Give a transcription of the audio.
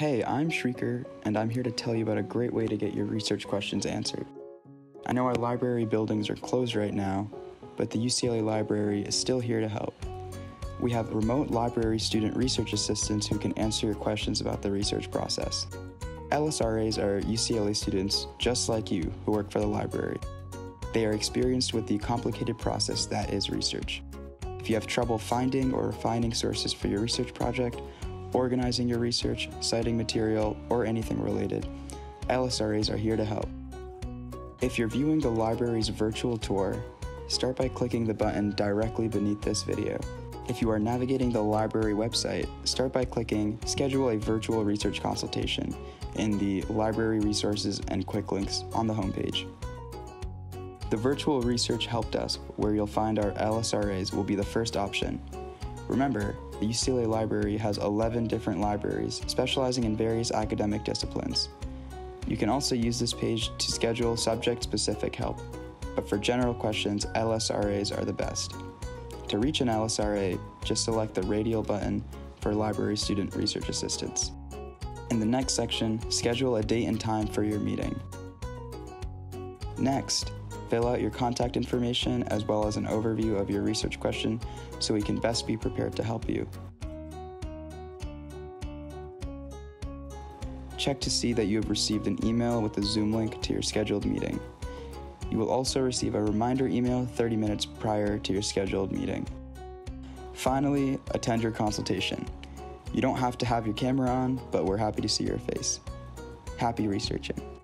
Hey, I'm Shrieker, and I'm here to tell you about a great way to get your research questions answered. I know our library buildings are closed right now, but the UCLA Library is still here to help. We have remote library student research assistants who can answer your questions about the research process. LSRAs are UCLA students just like you who work for the library. They are experienced with the complicated process that is research. If you have trouble finding or refining sources for your research project, organizing your research, citing material, or anything related, LSRAs are here to help. If you're viewing the library's virtual tour, start by clicking the button directly beneath this video. If you are navigating the library website, start by clicking Schedule a Virtual Research Consultation in the Library Resources and Quick Links on the homepage. The Virtual Research Help Desk, where you'll find our LSRAs, will be the first option. Remember, the UCLA Library has 11 different libraries specializing in various academic disciplines. You can also use this page to schedule subject specific help, but for general questions, LSRAs are the best. To reach an LSRA, just select the radial button for Library Student Research Assistants. In the next section, schedule a date and time for your meeting. Next, fill out your contact information as well as an overview of your research question so we can best be prepared to help you. Check to see that you have received an email with a Zoom link to your scheduled meeting. You will also receive a reminder email 30 minutes prior to your scheduled meeting. Finally, attend your consultation. You don't have to have your camera on, but we're happy to see your face. Happy researching.